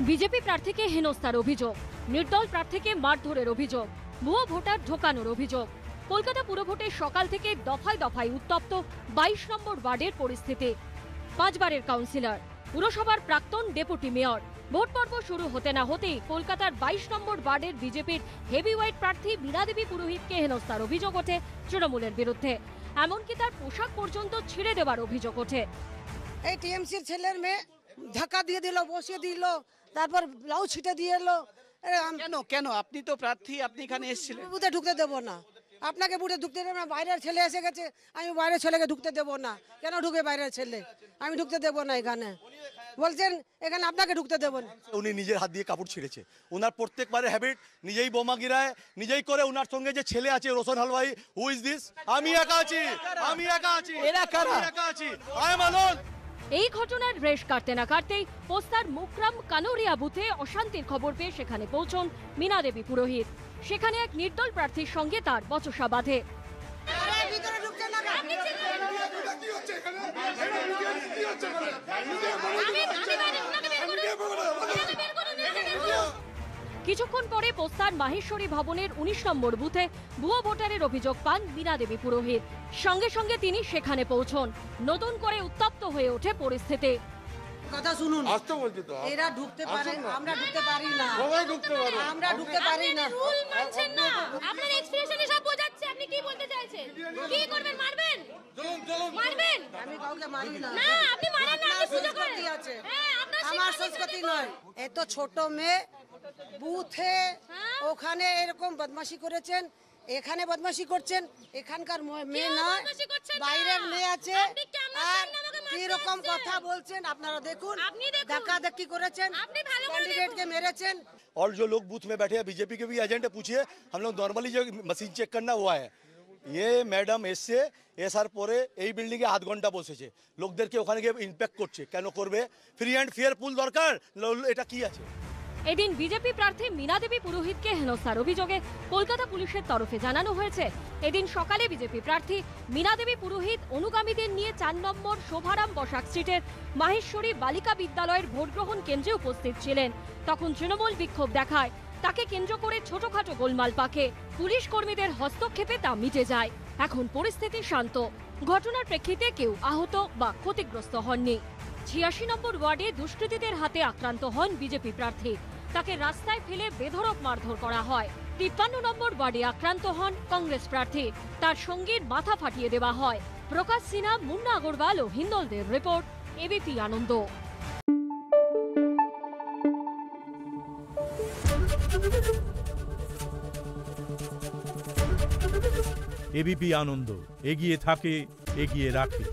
BJP প্রার্থীকে হেনস্থার অভিযোগ, নির্দল প্রার্থীকে মারধরের অভিযোগ, ভুয়ো ভোটার ঢোকানোর অভিযোগ। কলকাতা পুরভোটের সকাল থেকে দফায় দফায় উত্তপ্ত বাইশ নম্বর ওয়ার্ডের পরিস্থিতি। পাঁচবারের কাউন্সিলর, পুরসভার প্রাক্তন ডেপুটি মেয়র। ভোট পর্ব শুরু হতে না হতেই কলকাতার বাইশ নম্বর ওয়ার্ডের বিজেপির হেভিওয়েট প্রার্থী বীণা দেবী পুরোহিতকে হেনস্থার অভিযোগ ওঠে তৃণমূলের বিরুদ্ধে। এমনকি তার পোশাক পর্যন্ত ছিঁড়ে দেওয়ার অভিযোগ ওঠে। এই টিএমসির ছেলের মেয়ে ধাক্কা দিয়ে দিল বসিয়ে দিল তারপর ব্লাউজ ছিটে দিয়ে এলো। কেন কেন? আপনি তো প্রার্থী আপনি এখানে এসেছিলেন। বুথে ঢুকতে দেবো না। আপনাকে বুথে ঢুকতে দেবো না বাইরের ছেলে এসে গেছে আমি বাইরের ছেলেকে ঢুকতে দেবো না। কেন ঢুকে বাইরের ছেলে? আমি ঢুকতে দেবো না এখানে। বলছেন এখানে আপনাকে ঢুকতে দেবো না। উনি নিজের হাত দিয়ে কাপড় ছিঁড়েছে। ওনার প্রত্যেকবারের হ্যাবিট নিজেই বোমা গিরায় নিজেই করে ওনার সঙ্গে যে ছেলে আছে Roshan Halwai who is this আমি একা আছি আমি একা আছি এরা কারা? আমি একা আছি। আই এম অ্যালোন এই ঘটনার রেশ কাটতে না কাটতেই পোস্তার মুকরাম কানোরিয়া বুথে অশান্তির খবর পেয়ে সেখানে পৌঁছন মীনাদেবী পুরোহিত। সেখানে এক নির্দল প্রার্থীর সঙ্গে তার বচসা বাঁধে। ভিতরে ঢুকতে না কিছুক্ষণ পরে পোস্তার মাহেশ্বরী ভবনের উনিশ নম্বর বুথে ভুয়ো ভোটারের অভিযোগ পান বীণা দেবী পুরোহিত। সঙ্গে সঙ্গে তিনি সেখানে পৌঁছন। নতুন করে উত্তপ্ত হয়ে ওঠে পরিস্থিতি। কথা শুনুন। আসতে বলছি তো। এরা ঢুকতে পারে আমরা ঢুকতে পারি না। সবাই ঢুকতে পারে। আমরা ঢুকতে পারি না। রুল মানছেন না। আপনার এক্সপ্রেশনে সব বোঝাচ্ছে। আপনি কি বলতে চাইছেন? কি করবেন? মারবেন? চলুন চলুন। মারবেন? আমি কাউকে মারি না। না আপনি মারেন না। আপনি আপনার করেন হ্যাঁ আপনার আমার সংস্কৃতি নয়। এত ছোট মেয়ে। বুথে হ্যাঁ? ওখানে এরকম বদমাশি করেছেন এখানে বদমাশি করছেন এখানকার ম- মেয়ে কেউ নয় বদমাশি করছেন না। বাইরের মেয়ে আছে আপনি কেমন আর সামনে আমাকে মারতে কি রকম আসছেন? কথা বলছেন আপনারা দেখুন আপনি দেখুন। ধাক্কা ধাক্কি করেছেন আপনি ভালো করে ক্যান্ডিডেটকে মেরেছেন और जो लोग बूथ में बैठे हैं बीजेपी के भी एजेंट है पूछिए हम लोग नॉर्मली जो मशीन চেক करना हुआ है ये ম্যাডাম এসছে এসার পরে এই বিল্ডিং এ আধ ঘন্টা বসেছে লোকদেরকে ওখানে গিয়ে ইম্প্যাক্ট করছে কেন করবে ফ্রি অ্যান্ড ফেয়ার পুল দরকার ল- এটা কি আছে এদিন বিজেপি প্রার্থী মীনা দেবী পুরোহিতকে হেনস্থার অভিযোগে কলকাতা পুলিশের তরফে জানানো হয়েছে। এদিন সকালে বিজেপি প্রার্থী মীনা দেবী পুরোহিত অনুগামীদের নিয়ে চার নম্বর শোভারাম বসাক স্ট্রিটের মাহেশ্বরী বালিকা বিদ্যালয়ের ভোটগ্রহণ কেন্দ্রে উপস্থিত ছিলেন। তখন তৃণমূল বিক্ষোভ দেখায়। তাকে কেন্দ্র করে ছোটখাটো গোলমাল পাকে। পুলিশ কর্মীদের হস্তক্ষেপে তা মিটে যায়। এখন পরিস্থিতি শান্ত। ঘটনার প্রেক্ষিতে কেউ আহত বা ক্ষতিগ্রস্ত হননি। ছিয়াশি নম্বর ওয়ার্ডে দুষ্কৃতীদের হাতে আক্রান্ত হন বিজেপি প্রার্থী। তাকে রাস্তায় ফেলে বেধড়ক মারধর করা হয়। তিপ্পান্ন নম্বর ওয়ার্ডে আক্রান্ত হন কংগ্রেস প্রার্থী। তার সঙ্গীর মাথা ফাটিয়ে দেওয়া হয়। প্রকাশ সিনহা, মুন্না আগরওয়াল ও হিন্দলদের report, ABP Ananda. ABP Ananda, এগিয়ে থাকে, এগিয়ে রাখে।